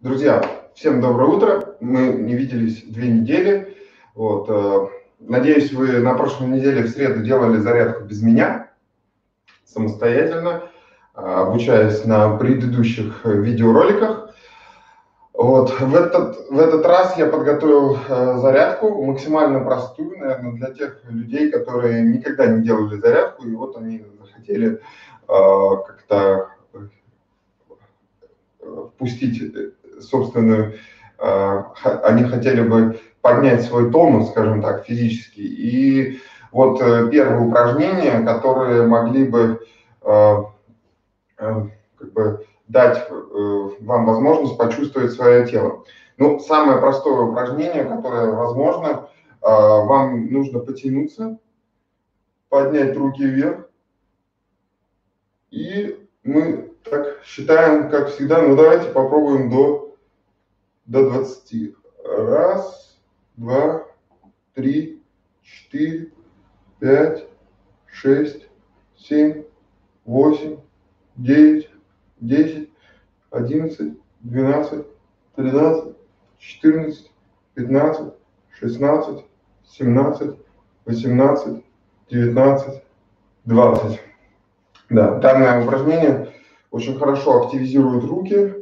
Друзья, всем доброе утро. Мы не виделись две недели. Вот, э, надеюсь, вы на прошлой неделе в среду делали зарядку без меня, самостоятельно, э, обучаясь на предыдущих видеороликах. Вот, в, этот, в этот раз я подготовил э, зарядку максимально простую, наверное, для тех людей, которые никогда не делали зарядку, и вот они захотели как-то впустить собственную, а, они хотели бы поднять свой тонус, скажем так, физически. И вот э, первые упражнения, которые могли бы э, как бы дать э, вам возможность почувствовать свое тело. Ну, самое простое упражнение, которое возможно, вам нужно потянуться, поднять руки вверх, и мы так считаем, как всегда, ну давайте попробуем до до 20. Раз, два, три, четыре, пять, шесть, семь, восемь, девять, десять, одиннадцать, двенадцать, тринадцать, четырнадцать, пятнадцать, шестнадцать, семнадцать, восемнадцать, девятнадцать, двадцать. Да, данное упражнение очень хорошо активизирует руки,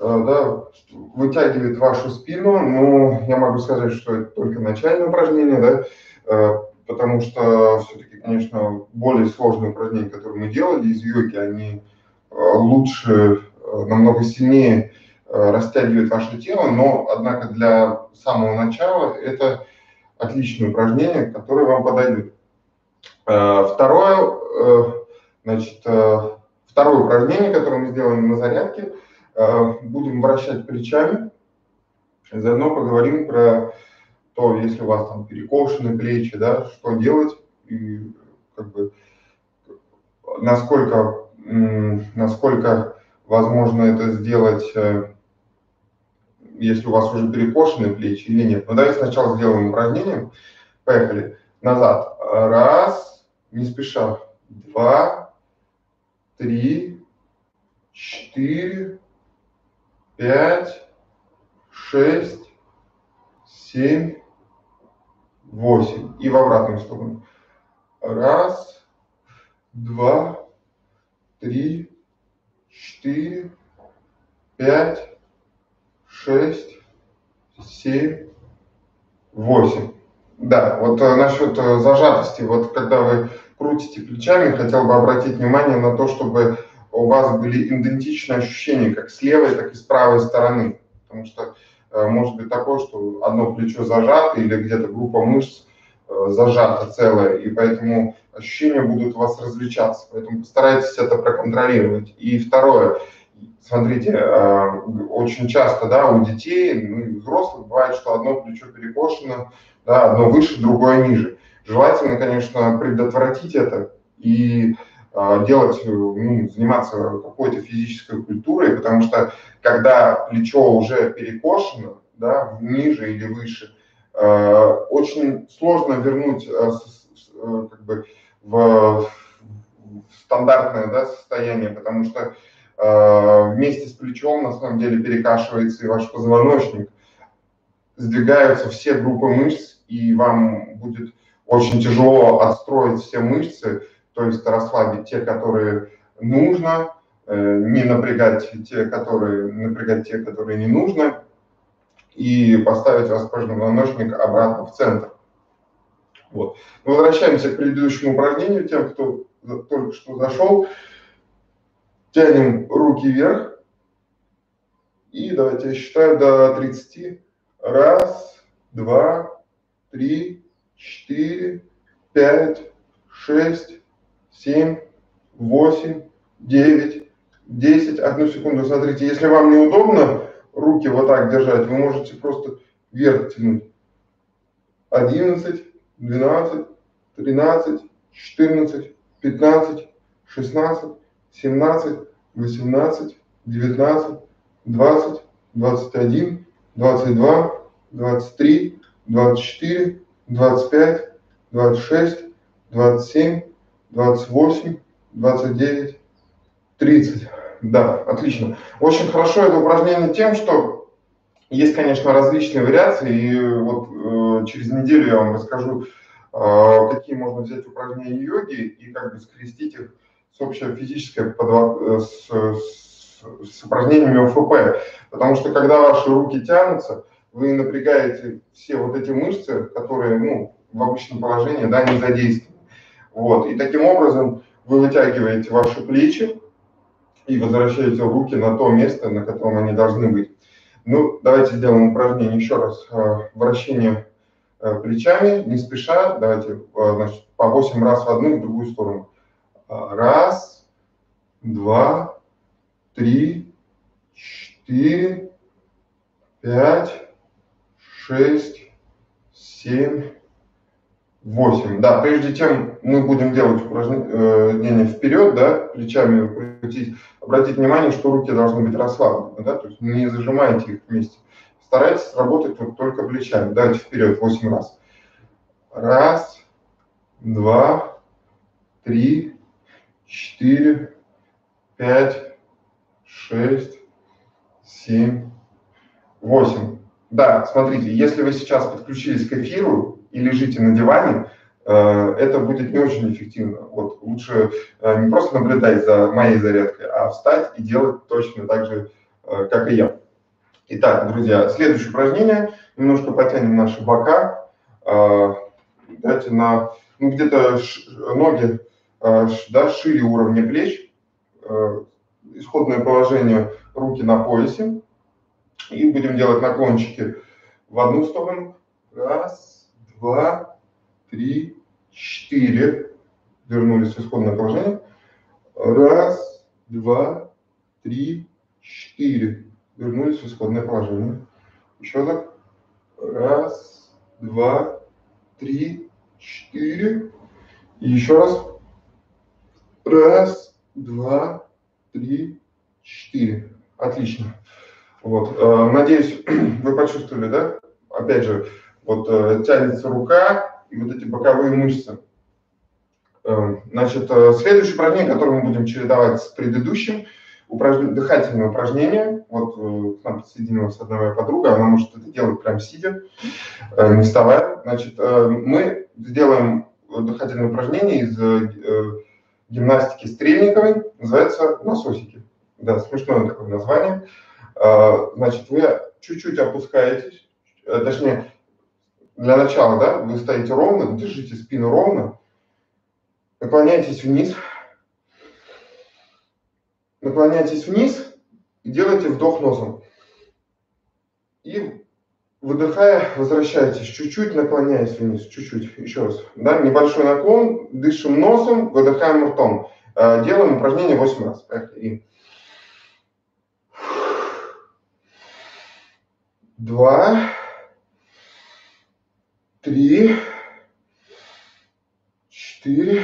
да, вытягивает вашу спину, но я могу сказать, что это только начальное упражнение, да, э, потому что все-таки, конечно, более сложные упражнения, которые мы делали из йоги, они э, лучше, намного сильнее растягивают ваше тело, но, однако, для самого начала это отличное упражнение, которое вам подойдет. Второе, значит, второе упражнение, которое мы сделаем на зарядке – Э, будем вращать плечами. Заодно поговорим про то, если у вас там перекошены плечи, да, что делать и как бы насколько, насколько возможно это сделать, э, если у вас уже перекошены плечи или нет. Но ну, давайте сначала сделаем упражнение. Поехали. Назад. Раз, не спеша. Два, три, четыре, пять, шесть, семь, восемь. И в обратную сторону. Раз, два, три, четыре, пять, шесть, семь, восемь. Да, вот э, насчет э, зажатости, вот когда вы крутите плечами, хотел бы обратить внимание на то, чтобы у вас были идентичные ощущения как с левой, так и с правой стороны. Потому что э, может быть такое, что одно плечо зажато или где-то группа мышц э, зажата целая, и поэтому ощущения будут у вас различаться. Поэтому постарайтесь это проконтролировать. И второе, смотрите, э, очень часто да, у детей, ну и взрослых бывает, что одно плечо перекошено, да, одно выше, другое ниже. Желательно, конечно, предотвратить это и делать, э, ну, заниматься какой-то физической культурой, потому что когда плечо уже перекошено, да, ниже или выше, э, очень сложно вернуть э, как бы в стандартное да, состояние, потому что вместе с плечом на самом деле перекашивается и ваш позвоночник, сдвигаются все группы мышц, и вам будет очень тяжело отстроить все мышцы, то есть расслабить те, которые нужно, э, не напрягать те, которые, напрягать те, которые не нужно, и поставить ваш позвоночник обратно в центр. Вот. Возвращаемся к предыдущему упражнению, тем, кто только что зашел. Тянем руки вверх. И давайте я считаю до 30. Раз, два, три, четыре, пять, шесть, 7, 8, 9, 10. Одну секунду, смотрите, если вам неудобно руки вот так держать, вы можете просто вверх тянуть. 11, 12, 13, 14, 15, 16, 17, 18, 19, 20, 21, 22, 23, 24, 25, 26, 27, 28, 29, 30. Да, отлично. Очень хорошо это упражнение тем, что есть, конечно, различные вариации, и вот э, через неделю я вам расскажу, э, какие можно взять упражнения йоги и как бы скрестить их с общей физической подво... Э, с, с, с упражнениями ОФП. Потому что когда ваши руки тянутся, вы напрягаете все вот эти мышцы, которые ну, в обычном положении да, не задействованы. Вот. И таким образом вы вытягиваете ваши плечи и возвращаете руки на то место, на котором они должны быть. Ну, давайте сделаем упражнение еще раз. Э, вращение э, плечами, не спеша. Давайте э, значит, по 8 раз в одну и в другую сторону. Раз, два, три, четыре, пять, шесть, семь, восемь. Да, прежде чем мы будем делать упражнение вперед, да, плечами крутить, обратите внимание, что руки должны быть расслаблены, да, то есть не зажимайте их вместе. Старайтесь работать только плечами. Давайте вперед, восемь раз. Раз, два, три, четыре, пять, шесть, семь, восемь. Да, смотрите, если вы сейчас подключились к эфиру и лежите на диване, э, это будет не очень эффективно. Вот лучше э, не просто наблюдать за моей зарядкой, а встать и делать точно так же, э, как и я. Итак, друзья, следующее упражнение. Немножко потянем наши бока. Дайте на ну, где-то ноги да, шире уровня плеч, исходное положение руки на поясе. И будем делать наклончики в одну сторону. Раз, два, три, четыре. Вернулись в исходное положение. Раз, два, три, четыре. Вернулись в исходное положение. Еще так. Раз, два, три, четыре. И еще раз. Раз, два, три, четыре. Отлично. Вот. Э, надеюсь, вы почувствовали, да? Опять же, вот э, тянется рука и вот эти боковые мышцы. Э, значит, следующее упражнение, которое мы будем чередовать с предыдущим, упражнение, дыхательное упражнение. Вот к нам присоединилась одна моя подруга, она может это делать прям сидя, не вставая. Значит, мы сделаем дыхательное упражнение из гимнастики Стрельниковой, называется «Насосики». Да, смешное такое название. Значит, вы чуть-чуть опускаетесь, э, точнее, для начала, да, вы стоите ровно, держите спину ровно, наклоняйтесь вниз, наклоняйтесь вниз и делайте вдох носом. И Выдыхая, возвращайтесь, чуть-чуть наклоняясь вниз, чуть-чуть, еще раз. Да, небольшой наклон, дышим носом, выдыхаем ртом. Э, делаем упражнение 8 раз. И два, три, четыре,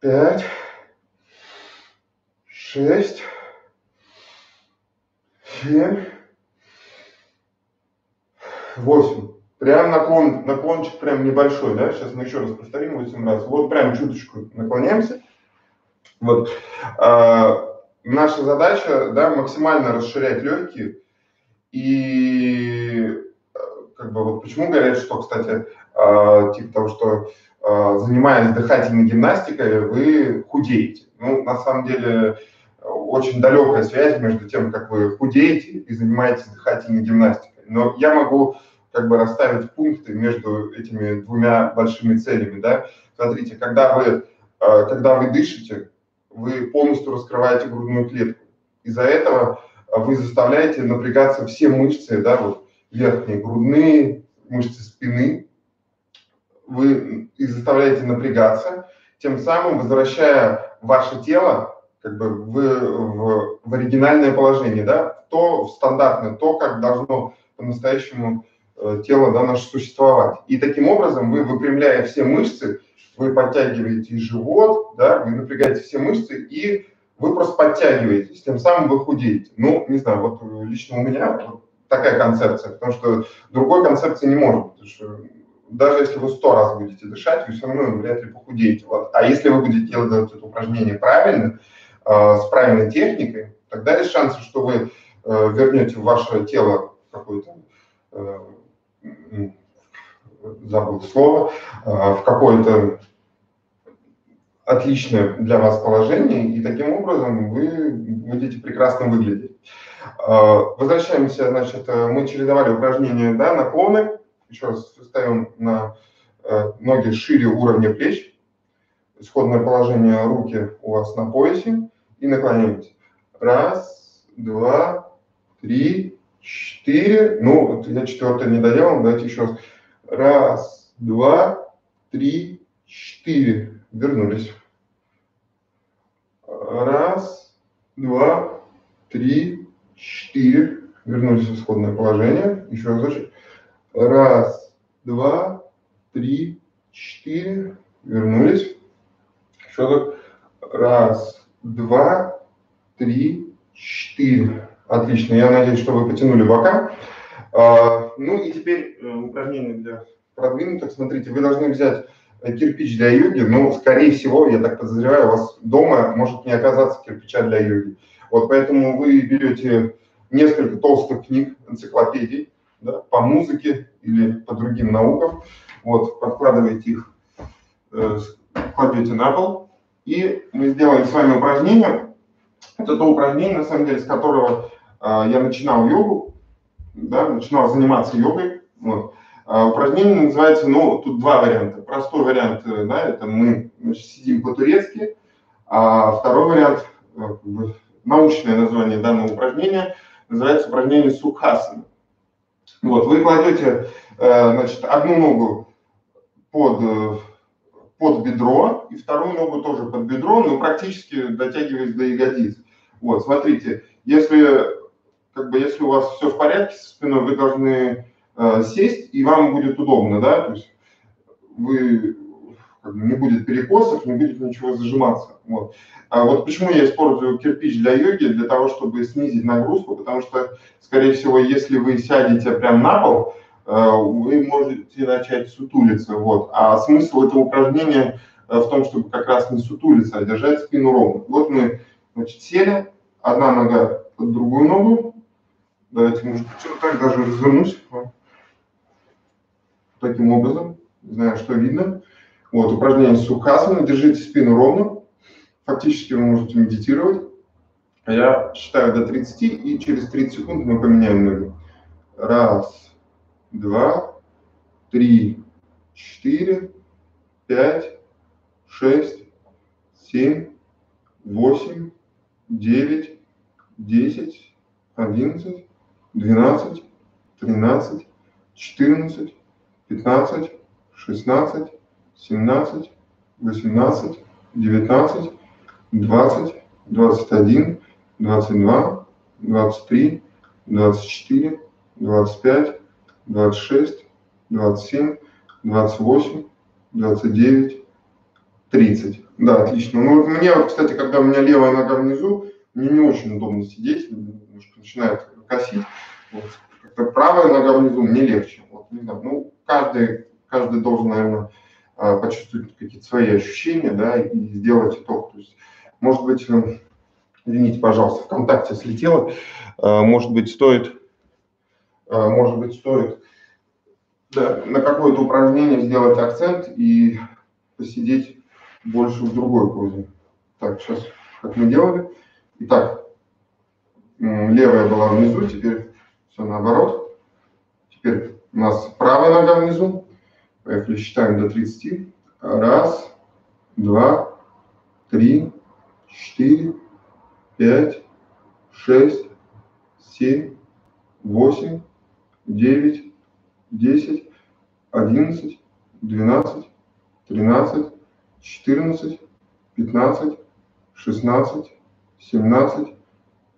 пять, шесть, семь, 8. Прям наклон, наклончик прям небольшой, да? Сейчас мы еще раз повторим 8 раз. Вот прям чуточку наклоняемся. Вот. А, наша задача, да, максимально расширять легкие. И как бы вот почему говорят, что, кстати, а, типа того, что а, занимаясь дыхательной гимнастикой, вы худеете. Ну, на самом деле, очень далекая связь между тем, как вы худеете и занимаетесь дыхательной гимнастикой. Но я могу как бы расставить пункты между этими двумя большими целями, да. Смотрите, когда вы, э, когда вы дышите, вы полностью раскрываете грудную клетку. Из-за этого вы заставляете напрягаться все мышцы, да, вот верхние грудные, мышцы спины, вы их заставляете напрягаться, тем самым возвращая ваше тело как бы в, в, в оригинальное положение, да, то в стандартное, то, как должно по-настоящему Э, тело да, наше существовать. И таким образом вы, выпрямляя все мышцы, вы подтягиваете живот, да, вы напрягаете все мышцы, и вы просто подтягиваетесь, тем самым вы худеете. Ну, не знаю, вот лично у меня вот такая концепция, потому что другой концепции не может быть. Даже если вы сто раз будете дышать, вы все равно вряд ли похудеете. Вот. А если вы будете делать это упражнение правильно, э, с правильной техникой, тогда есть шансы, что вы э, вернете в ваше тело какое-то, э, забыл слово, в какое-то отличное для вас положение, и таким образом вы будете прекрасно выглядеть. Э, возвращаемся, значит, э, мы чередовали упражнения, да, наклоны, еще раз ставим на э, ноги шире уровня плеч. Исходное положение руки у вас на поясе. И наклоняемся. Раз, два, три, четыре. Ну, вот я четвертое не доделал, давайте еще раз. Раз, два, три, четыре. Вернулись. Раз, два, три, четыре. Вернулись в исходное положение. Еще разочек. Раз, два, три, четыре. Вернулись. Еще так. Раз, два, три, четыре. Отлично. Я надеюсь, что вы потянули бока. А, ну и теперь э, упражнение для продвинутых. Смотрите, вы должны взять э, кирпич для йоги, но, скорее всего, я так подозреваю, у вас дома может не оказаться кирпича для йоги. Вот поэтому вы берете несколько толстых книг, энциклопедий, да, по музыке или по другим наукам. Вот, подкладываете их, э, кладете на пол, и мы сделаем с вами упражнение. Это то упражнение, на самом деле, с которого э, я начинал йогу, да, начинал заниматься йогой. Вот. А упражнение называется, ну, тут два варианта. Простой вариант, э, да, это мы значит, сидим по-турецки, а второй вариант, э, научное название данного упражнения, называется упражнение Сукхасана. Вот, вы кладете, э, значит, одну ногу под, э, под бедро и вторую ногу тоже под бедро, но практически дотягиваясь до ягодиц. Вот, смотрите, если, как бы, если у вас все в порядке со спиной, вы должны э, сесть, и вам будет удобно, да, то есть вы не будет перекосов, не будет ничего зажиматься. Вот. А вот почему я использую кирпич для йоги, для того, чтобы снизить нагрузку, потому что, скорее всего, если вы сядете прямо на пол, э, вы можете начать сутулиться. Вот. А смысл этого упражнения э, в том, чтобы как раз не сутулиться, а держать спину ровно. Вот мы значит, сели, одна нога под другую ногу. Давайте, может быть, так даже развернусь. Таким образом. Не знаю, что видно. Вот, упражнение Сухасана. Держите спину ровно. Фактически вы можете медитировать. Я считаю до 30, и через 30 секунд мы поменяем ноги. Раз, два, три, четыре, пять, шесть, семь, восемь, девять, десять, одиннадцать, двенадцать, тринадцать, четырнадцать, пятнадцать, шестнадцать, 17, 18, 19, 20, 21, 22, 23, 24, 25, 26, 27, 28, 29, 30. Да, отлично. Ну, вот мне, вот, кстати, когда у меня левая нога внизу, мне не очень удобно сидеть, немножко начинает косить. Вот. Правая нога внизу мне легче. Вот, не знаю, ну, каждый, каждый должен, наверное, почувствовать какие-то свои ощущения, да, и сделать итог. То есть, может быть, э, извините, пожалуйста, ВКонтакте слетело, э, может быть, стоит, э, может быть, стоит да, на какое-то упражнение сделать акцент и посидеть больше в другой позе. Так, сейчас, как мы делали. Итак, левая была внизу, теперь все наоборот. Теперь у нас правая нога внизу, Поехали, считаем до 30. Раз, два, три, четыре, пять, шесть, семь, восемь, девять, десять, одиннадцать, двенадцать, тринадцать, четырнадцать, пятнадцать, шестнадцать, семнадцать,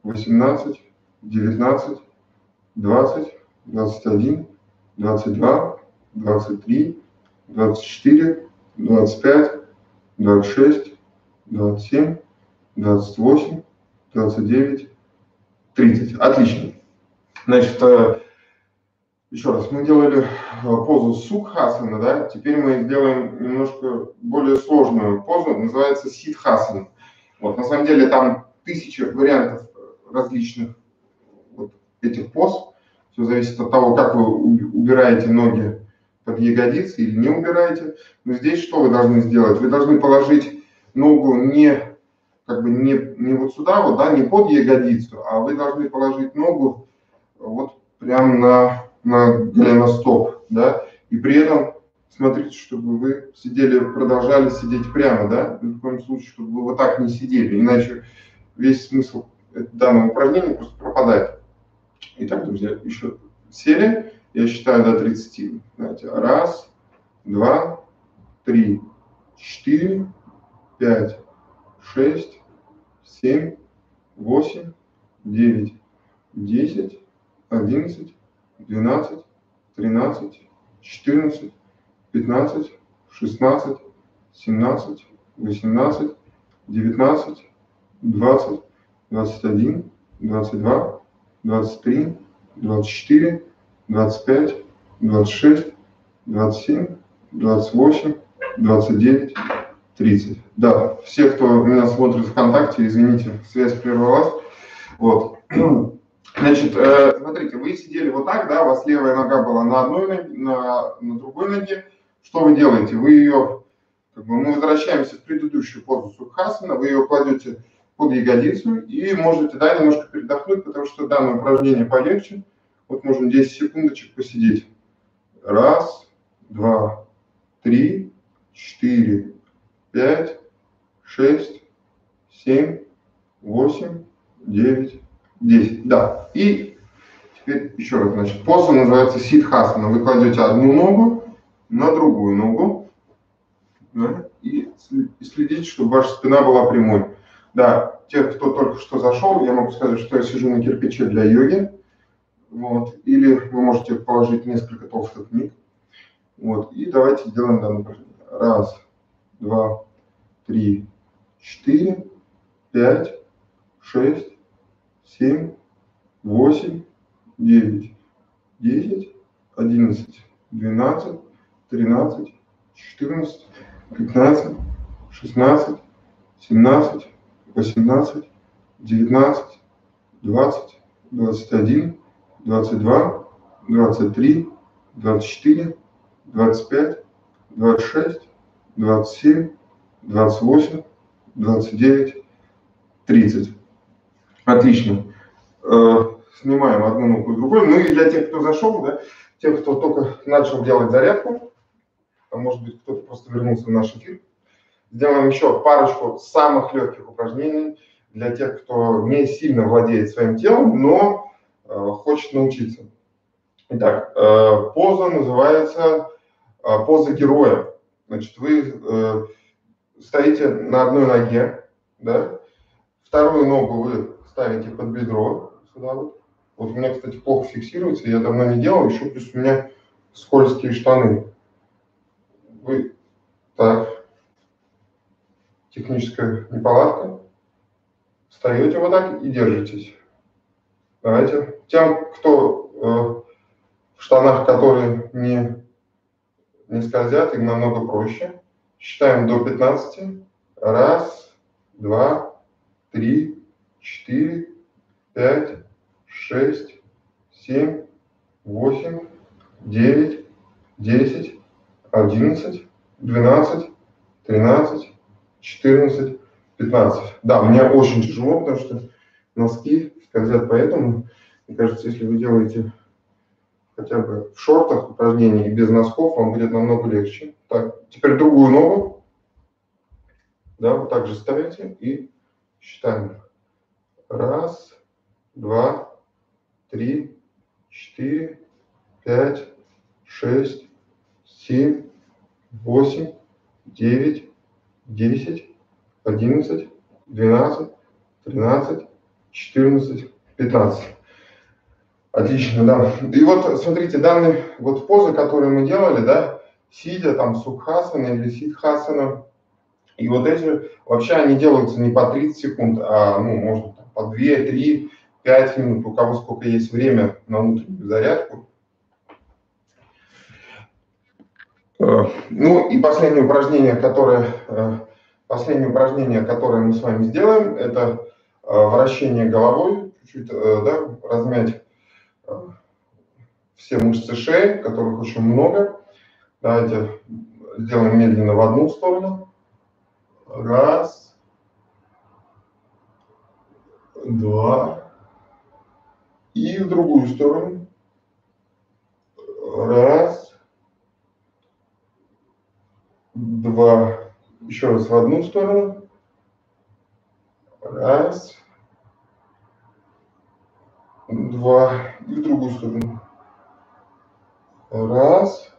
восемнадцать, девятнадцать, двадцать, двадцать один, двадцать два, двадцать три, 24, 25, 26, 27, 28, 29, 30. Отлично. Значит, э, Еще раз, мы делали э, позу Сукхасана, да, теперь мы сделаем немножко более сложную позу, называется Сидхасана. Вот, на самом деле там тысяча вариантов различных вот этих поз. Все зависит от того, как вы убираете ноги под ягодицы или не убираете. Но здесь что вы должны сделать? Вы должны положить ногу не как бы не, не вот сюда, вот, да, не под ягодицу, а вы должны положить ногу вот прямо на на голеностоп, да, и при этом смотрите, чтобы вы сидели, продолжали сидеть прямо, да, ни в коем случае, чтобы вы вот так не сидели, иначе весь смысл данного упражнения просто пропадает. Итак, друзья, еще сели, я считаю до 30. Знаете, раз, два, три, четыре, пять, шесть, семь, восемь, девять, десять, одиннадцать, 12, 13, 14, 15, 16, 17, 18, 19, 20, 21, 22, 23, 24, 25, 26, 27, 28, 29, 30. Да, все, кто меня смотрит ВКонтакте, извините, связь прервалась. Вот. Значит, э, смотрите, вы сидели вот так, да, у вас левая нога была на одной ноге, на, на другой ноге. Что вы делаете? Вы ее, как бы, мы возвращаемся в предыдущую позу Сукхасана, вы ее кладете под ягодицу и можете, да, немножко передохнуть, потому что данное упражнение полегче. Вот можно 10 секундочек посидеть. Раз, два, три, четыре, пять, шесть, семь, восемь, девять, 10, да. И теперь еще раз, значит, поза называется сидхасана. Вы кладете одну ногу на другую ногу да, и, и следите, чтобы ваша спина была прямой. Да, те, кто только что зашел, я могу сказать, что я сижу на кирпиче для йоги. Вот. Или вы можете положить несколько толстых книг. Вот. И давайте сделаем данное упражнение. Раз, два, три, четыре, пять, шесть, семь, восемь, девять, десять, одиннадцать, двенадцать, тринадцать, четырнадцать, пятнадцать, шестнадцать, семнадцать, восемнадцать, девятнадцать, двадцать, двадцать один, двадцать два, двадцать три, двадцать четыре, двадцать пять, двадцать шесть, двадцать семь, двадцать восемь, двадцать девять, тридцать. Отлично. Э, снимаем одну ногу и другую. Ну и для тех, кто зашел, да, тех, кто только начал делать зарядку, а может быть кто-то просто вернулся в наш эфир, сделаем еще парочку самых легких упражнений для тех, кто не сильно владеет своим телом, но хочет научиться. Итак, э, поза называется э, поза героя. Значит, вы э, стоите на одной ноге, да, вторую ногу вы ставите под бедро сюда вот. Вот у меня, кстати, плохо фиксируется, я давно не делал, еще плюс у меня скользкие штаны. Вы, так, техническая неполадка. Встаете вот так и держитесь. Давайте. Тем, кто э, в штанах, которые не, не скользят, им намного проще. Считаем до 15. Раз, два, три, четыре, пять, шесть, семь, восемь, девять, десять, одиннадцать, двенадцать, тринадцать, четырнадцать, пятнадцать. Да, мне очень тяжело, потому что носки скользят, поэтому, мне кажется, если вы делаете хотя бы в шортах упражнения и без носков, вам будет намного легче. Так, теперь другую ногу. Да, вот так же ставите и считаем. Раз, два, три, четыре, пять, шесть, семь, восемь, девять, десять, одиннадцать, двенадцать, тринадцать, четырнадцать, пятнадцать. Отлично, да. И вот смотрите, данные вот позы, которые мы делали, да, сидя там сукхасана или сидхасана, и вот эти вообще они делаются не по 30 секунд, а ну, можно по 2, 3, 5 минут, у кого сколько есть время на внутреннюю зарядку. Э, ну и последнее упражнение, которое, э, последнее упражнение, которое мы с вами сделаем, это вращение головой, чуть-чуть да, размять все мышцы шеи, которых очень много. Давайте сделаем медленно в одну сторону. Раз. Два. И в другую сторону. Раз. Два. Еще раз в одну сторону. Раз. Два. И в другую сторону. Раз.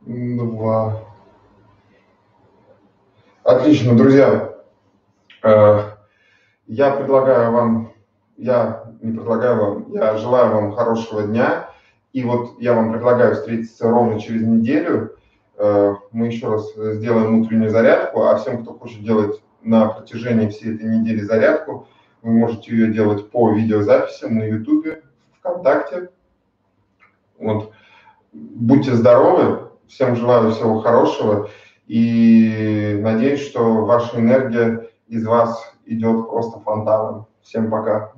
Два. Отлично, друзья. Э, я предлагаю вам, я не предлагаю вам, я желаю вам хорошего дня. И вот я вам предлагаю встретиться ровно через неделю. Э, мы еще раз сделаем утреннюю зарядку, а всем, кто хочет делать на протяжении всей этой недели зарядку, вы можете ее делать по видеозаписям на YouTube, ВКонтакте, вот. Будьте здоровы, всем желаю всего хорошего и надеюсь, что ваша энергия из вас идет просто фонтаном. Всем пока.